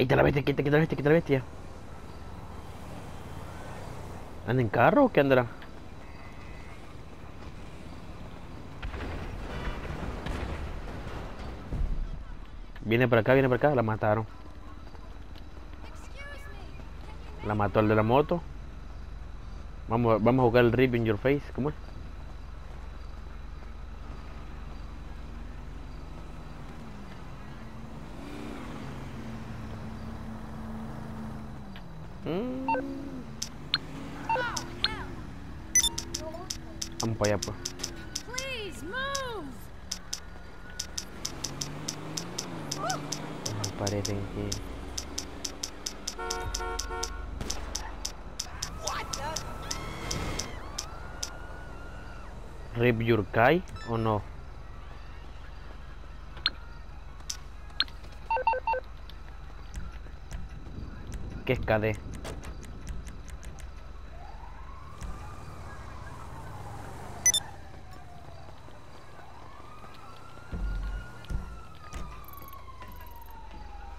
Ahí está la bestia, quita, quita la bestia, quita la bestia. ¿Anda en carro o qué andará? Viene para acá, viene para acá, la mataron. La mató el de la moto. Vamos, vamos a jugar el rip in your face, ¿cómo es? Mm. Vamos para allá, pues. Please move. No parece que... Rip your kai o no? ¿Qué es KD?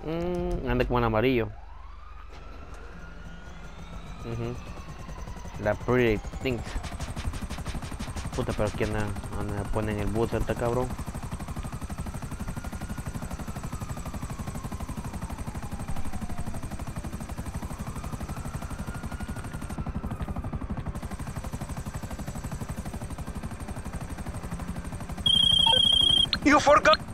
Mm, anda como amarillo. Ujú. La pretty things. Puta, pero quién anda, anda pone en el bus ahorita, cabrón. You forgot.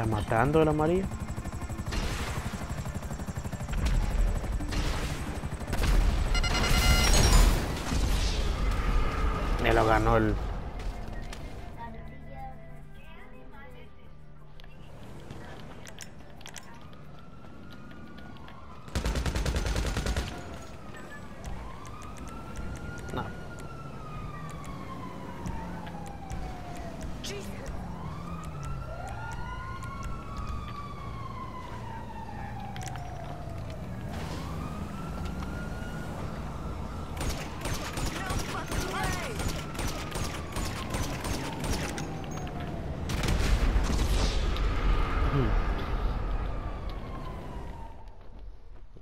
Está matando el amarillo. Me lo ganó el.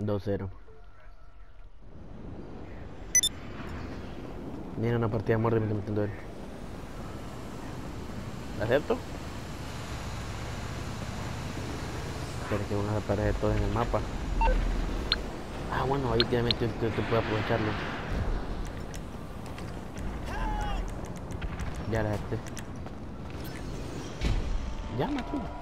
2-0. Viene una partida de muerte metiendo él. ¿La acepto? Espera que van a aparecer todos en el mapa. Ah, bueno, ahí tiene metido que usted puede aprovecharlo. Ya la acepté. Llama tú.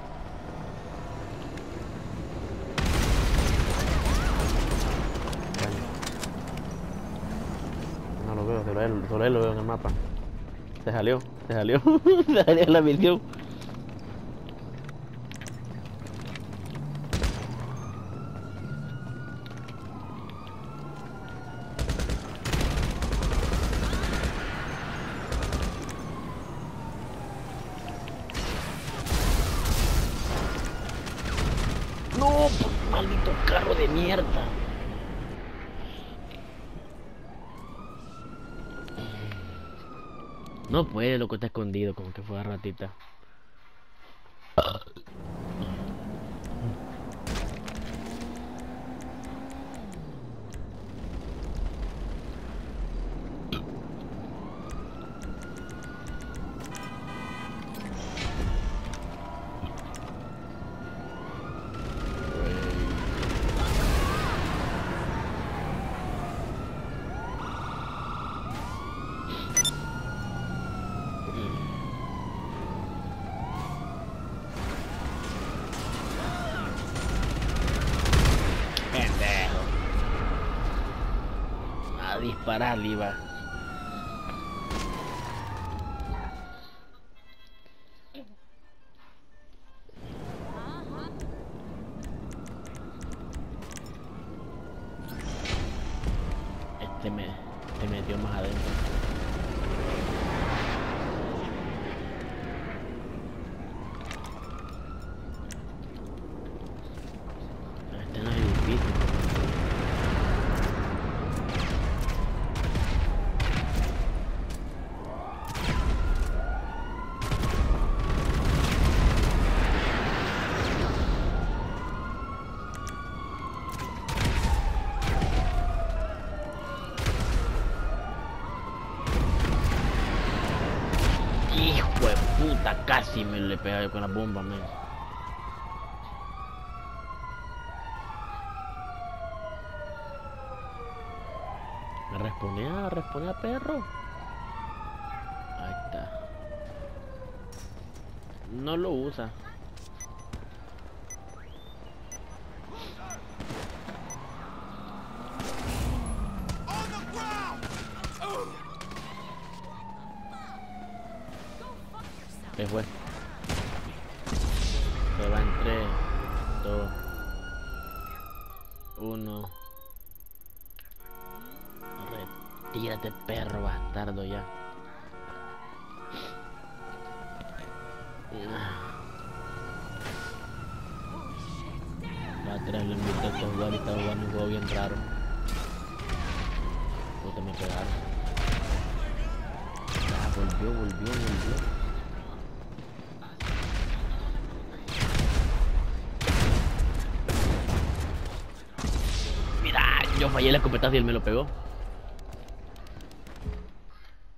Solo él, solo él lo veo en el mapa. Se salió, se salió, se salió la misión. No, pues, maldito carro de mierda. No puede, loco, está escondido, como que fue a ratita. parar ali, vai. Casi me le pega yo con la bomba, men. Responía, responía perro. Ahí está. No lo usa. 1. Retírate, perro bastardo ya. Va a traerle un invité a jugar y está jugando un juego bien raro. Puta, me pegaron. Ah, volvió, volvió, volvió. Mira, yo fallé la escopetazo y él me lo pegó.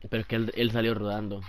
Pero es que él, él salió rodando.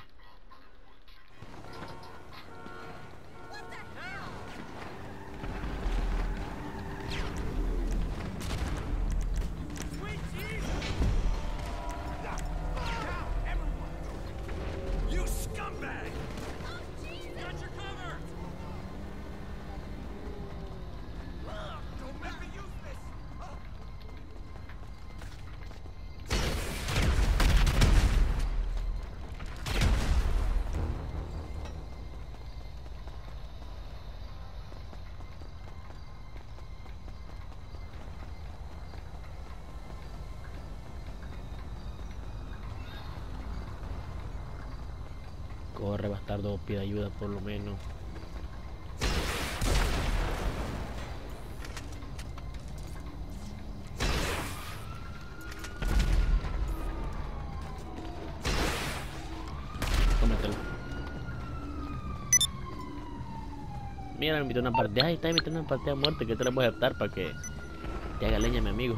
Corre, bastardo, pide ayuda por lo menos. Cómetelo. Mira, me invitó una partida. Ay, está invitando una partida a muerte que te la voy a aceptar para que te haga leña, mi amigo.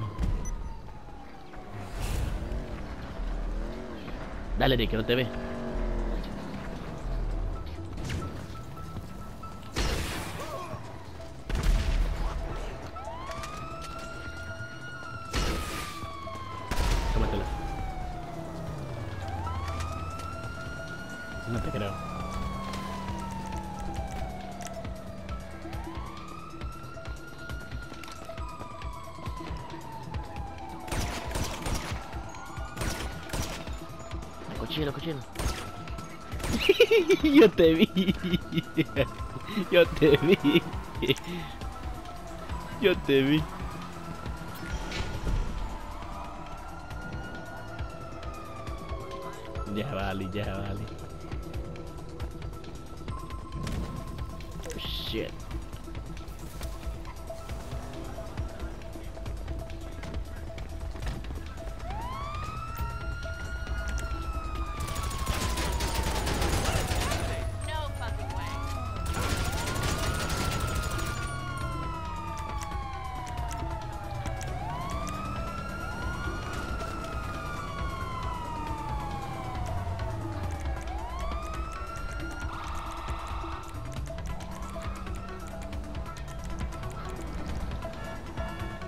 Dale, Rick, que no te ve. No te creo. Cochino, cochino. Yo te vi. Yo te vi. Yo te vi. Ya vale, ya vale. Shit.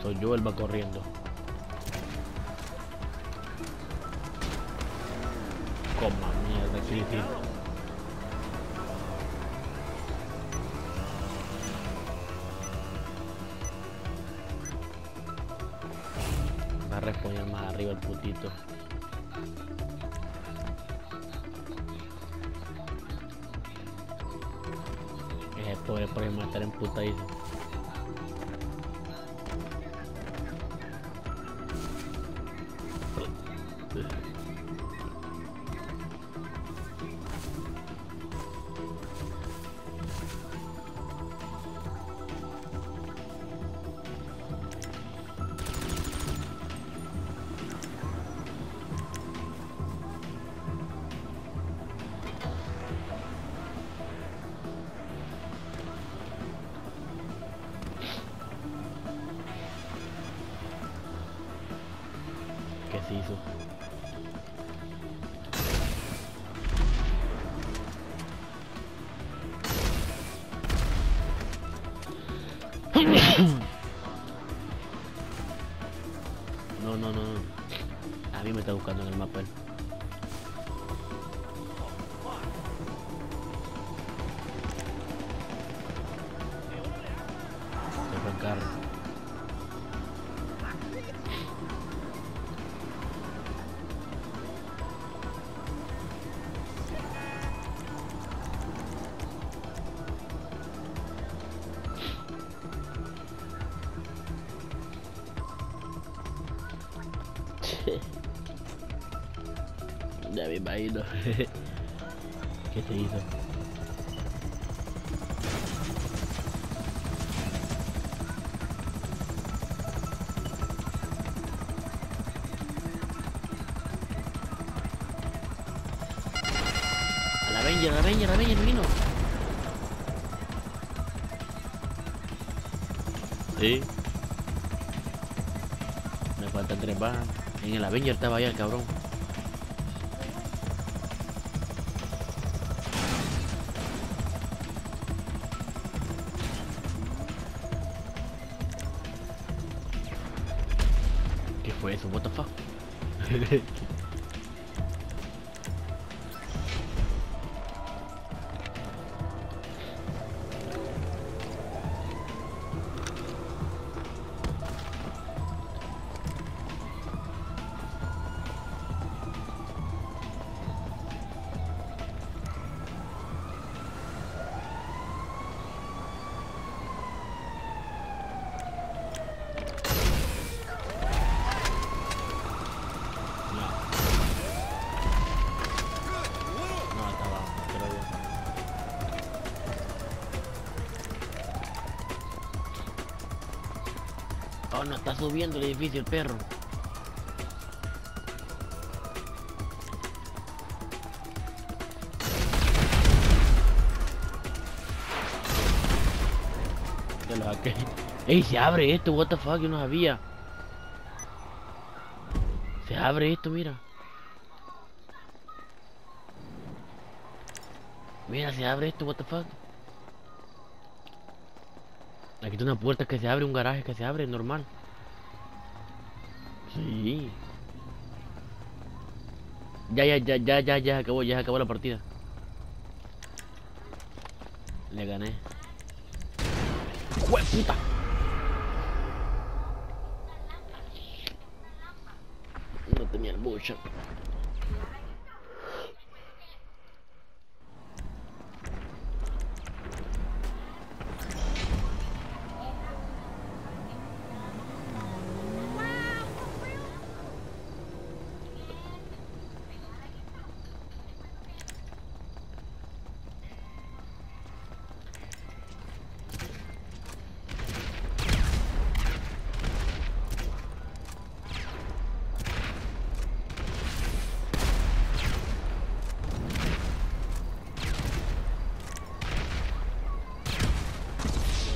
Soy yo el va corriendo. Coma mierda, sí, sí. Va a responder más arriba el putito. Ese pobre por ahí matar en No, no, no. A mí me está buscando en el mapa. Él. Ya me imagino. ¿Qué te hizo? A la Avenger, a la Avenger, a la Avenger vino. Sí. Me faltan tres bajas. En el Avenger estaba allá el cabrón. ¿Qué fue eso? What the fuck? No, está subiendo el edificio el perro. Ya lo saqué. ¡Ey, se abre esto! What the fuck, yo no sabía. Se abre esto, mira. Mira, se abre esto, what the fuck. Aquí está una puerta que se abre, un garaje que se abre, normal. Sí. Ya, ya, ya, ya, ya, ya acabó, ya acabó la partida. Le gané. ¡Jue puta! No tenía el mucho.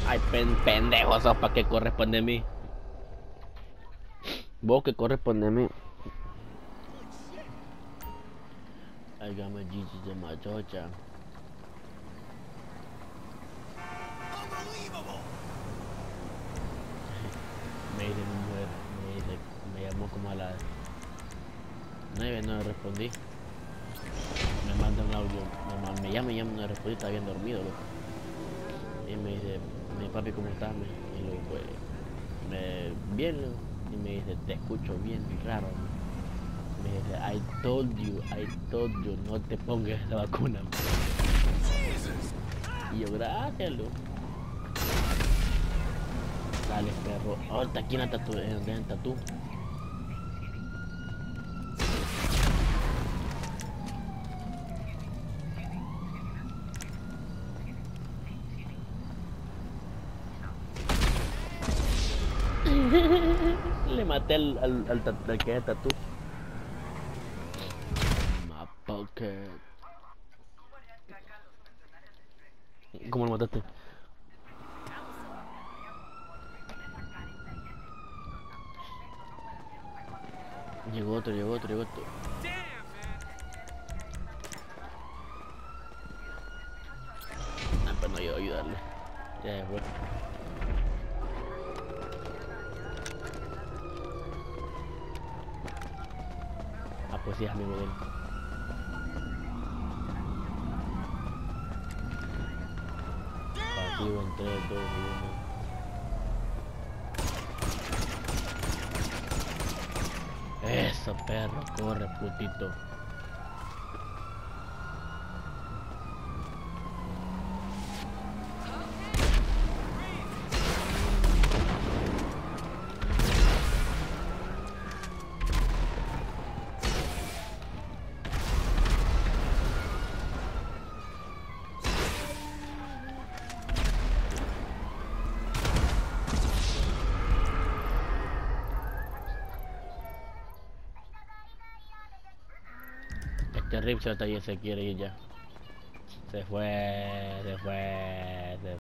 Ay, pen pendejo, sos para qué corresponde a mí. Vos que corresponde a mí. I got my Jesus in my chocha. Unbelievable! Me dice mi mujer, me, dice, me llamó como a las 9, no le respondí. Me manda un audio, me, ma- me llama llama, no le respondí, estaba bien dormido, loco. Y me dice, papi, ¿cómo estás? Y luego, pues, me, loco. Y me dice, te escucho bien raro. Me dice, I told you, I told you, no te pongas esa vacuna. Y yo, gracias, loco. Dale, perro. Ahorita aquí en la tatu, en en maté al, al, al, al que es tatú. My pocket. ¿Cómo lo mataste? Llegó otro, llegó otro, llegó otro. Ah, pero no ayudo a ayudarle. Ya fue. Es amigo de él. Pasivo en 3, 2, 1. Eso, perro, corre, putito. Ripset ahí se quiere ir ya. Se fue, se fue, se